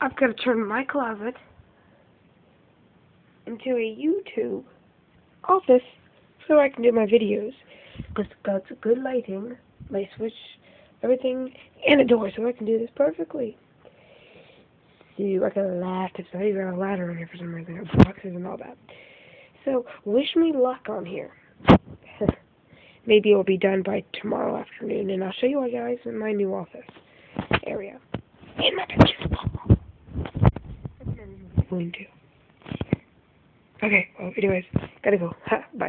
I've got to turn my closet into a YouTube office so I can do my videos. Because it's got good lighting, my switch, everything, and a door so I can do this perfectly. So I got a laptop, so I even got a ladder in here for some reason, boxes and all that. So wish me luck on here. Maybe it will be done by tomorrow afternoon, and I'll show you guys in my new office area. In my Okay, well, anyways, gotta go. Ha, bye.